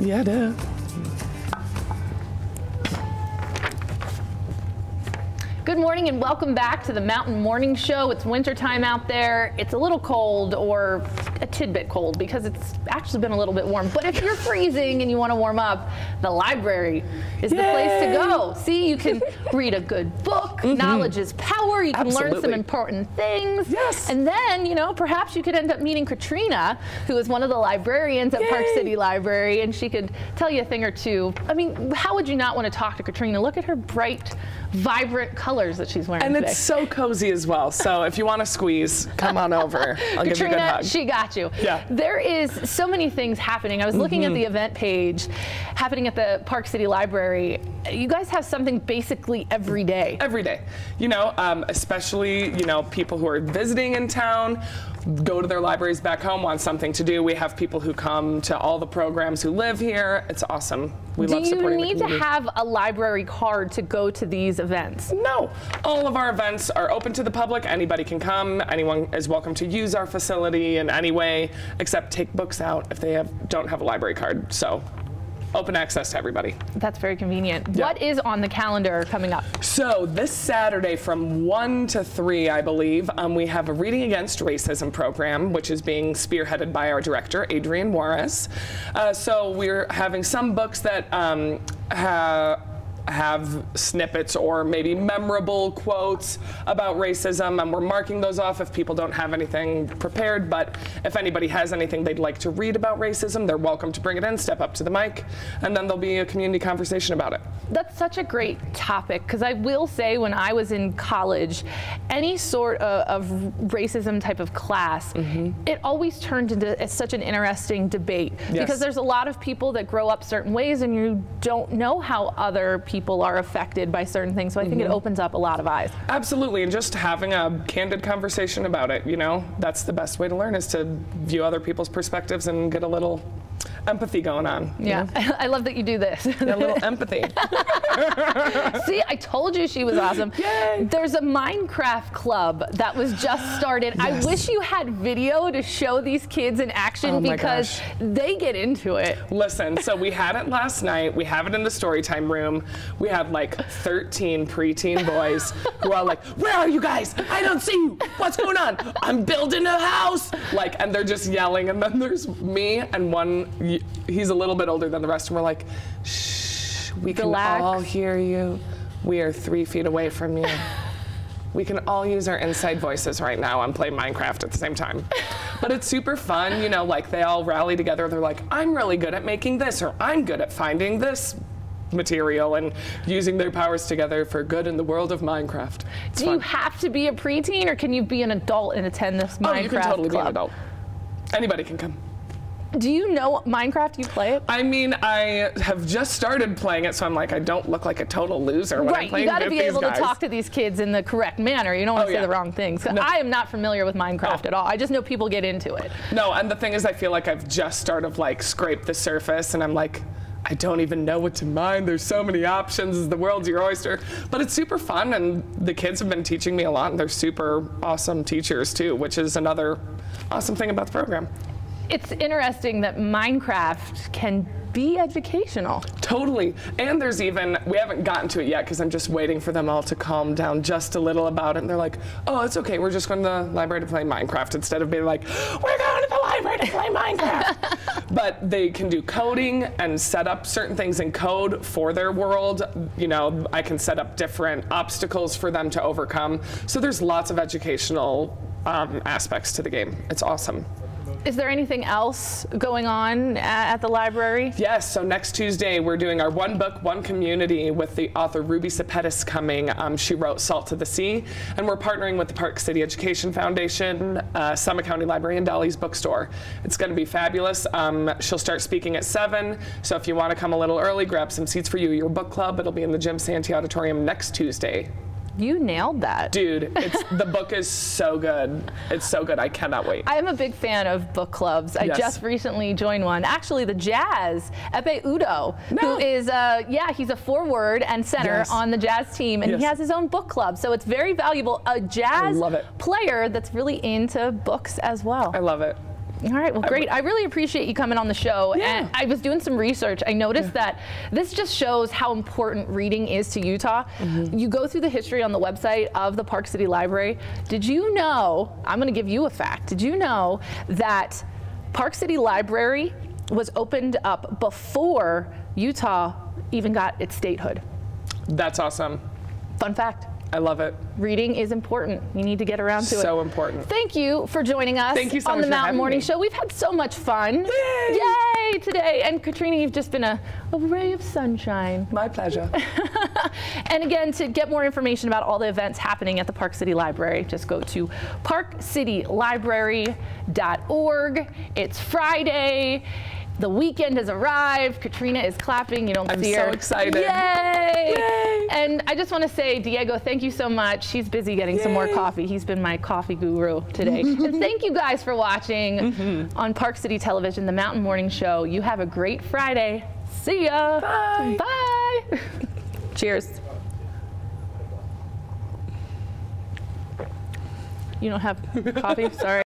Yeah, duh. Er Good morning and welcome back to the Mountain Morning Show. It's wintertime out there. It's a little cold or a tidbit cold because it's actually been a little bit warm. But if you're freezing and you want to warm up, the library is the place to go. See, you can read a good book. Mm-hmm. Knowledge is power. You can learn some important things. Yes. And then, you know, perhaps you could end up meeting Katrina, who is one of the librarians at Park City Library, and she could tell you a thing or two. I mean, how would you not want to talk to Katrina? Look at her bright, vibrant colors that she's wearing And today. it's so cozy as well. So if you want to squeeze, come on over. I'll give you a good Katrina, hug. she got you. Yeah. There is so many things happening. I was looking Mm-hmm. at the event page happening at the Park City Library. You guys have something basically every day. every day. You know, um, especially you know people who are visiting in town, go to their libraries back home, want something to do. We have people who come to all the programs who live here. It's awesome. We Do love you supporting need the to have a library card to go to these events? No, all of our events are open to the public. Anybody can come. Anyone is welcome to use our facility in any way, except take books out if they have don't have a library card. So, open access to everybody. That's very convenient. Yeah. What is on the calendar coming up? So this Saturday from 1 to 3, I believe, um, we have a Reading Against Racism program, which is being spearheaded by our director, Adrian Juarez. Uh, so we're having some books that um, ha- have snippets or maybe memorable quotes about racism, and we're marking those off if people don't have anything prepared. But if anybody has anything they'd like to read about racism, they're welcome to bring it in, step up to the mic, and then there'll be a community conversation about it. That's such a great topic because I will say when I was in college, any sort of, of racism type of class, mm-hmm. it always turned into such an interesting debate Yes. because there's a lot of people that grow up certain ways and you don't know how other people are affected by certain things. So I think it mm-hmm. opens up a lot of eyes. Absolutely, and just having a candid conversation about it, you know, that's the best way to learn is to view other people's perspectives and get a little empathy going on. you Yeah, know? I love that you do this. a little empathy. See, I told you she was awesome. Yay. There's a Minecraft club that was just started. Yes. I wish you had video to show these kids in action Oh because gosh. they get into it. Listen, so we had it last night. We have it in the storytime room. We had like 13 preteen boys who are like, "Where are you guys? I don't see you. What's going on? I'm building a house." Like, and they're just yelling. And then there's me and one. He's a little bit older than the rest, and we're like, "Shh, we can all hear you. We are three feet away from you." We can all use our inside voices right now and play Minecraft at the same time. But it's super fun, you know, like they all rally together. They're like, I'm really good at making this, or I'm good at finding this material and using their powers together for good in the world of Minecraft. It's Do fun. you have to be a preteen or can you be an adult and attend this Minecraft oh, you can totally club? be an adult. Anybody can come. Do you know Minecraft? You play it? I mean, I have just started playing it, so I'm like, I don't look like a total loser when I'm playing Right, you got to be able guys. to talk to these kids in the correct manner. You don't want Oh, to say yeah. the wrong things. No. I am not familiar with Minecraft Oh. at all. I just know people get into it. No, and the thing is, I feel like I've just sort of like scraped the surface, and I'm like, I don't even know what to mine. There's so many options. The world's your oyster. But it's super fun, and the kids have been teaching me a lot, and they're super awesome teachers too, which is another awesome thing about the program. It's interesting that Minecraft can be educational. Totally. And there's even, we haven't gotten to it yet because I'm just waiting for them all to calm down just a little about it. And they're like, oh, it's okay. We're just going to the library to play Minecraft instead of being like, we're going to the library to play Minecraft. but they can do coding and set up certain things in code for their world. You know, I can set up different obstacles for them to overcome. So there's lots of educational um, aspects to the game. It's awesome. Is there anything else going on at the library? Yes, so next Tuesday we're doing our One Book, One Community with the author Ruby Sepetys coming. Um, she wrote Salt to the Sea, and we're partnering with the Park City Education Foundation, uh, Summit County Library, and Dolly's Bookstore. It's going to be fabulous. Um, she'll start speaking at 7, so if you want to come a little early, grab some seats for you, your book club. It'll be in the Jim Santy Auditorium next Tuesday. You nailed that. Dude, it's, the book is so good. It's so good. I cannot wait. I am a big fan of book clubs. I Yes. just recently joined one. Actually, the Jazz, Ekpe Udoh, No. who is, uh, yeah, he's a forward and center Yes. on the Jazz team, and he has his own book club. So it's very valuable. A Jazz love it. player that's really into books as well. I love it. All right, well, great. I really appreciate you coming on the show. Yeah. And I was doing some research. I noticed that this just shows how important reading is to Utah. Mm-hmm. You go through the history on the website of the Park City Library. Did you know? I'm going to give you a fact. Did you know that Park City Library was opened up before Utah even got its statehood? That's awesome. Fun fact. I love it. Reading is important. You need to get around to it. So important. Thank you for joining us Thank you so on the Mountain Morning me. Show. We've had so much fun. Yay! Yay today. And Katrina, you've just been a, a ray of sunshine. My pleasure. And again, to get more information about all the events happening at the Park City Library, just go to parkcitylibrary.org. It's Friday. The weekend has arrived. Katrina is clapping. You don't I'm see so her. excited. Yay! Yay! And I just want to say, Diego, thank you so much. He's busy getting some more coffee. He's been my coffee guru today. and thank you guys for watching Mm-hmm. on Park City Television, the Mountain Morning Show. You have a great Friday. See ya. Bye. Bye. Cheers. You don't have coffee? Sorry.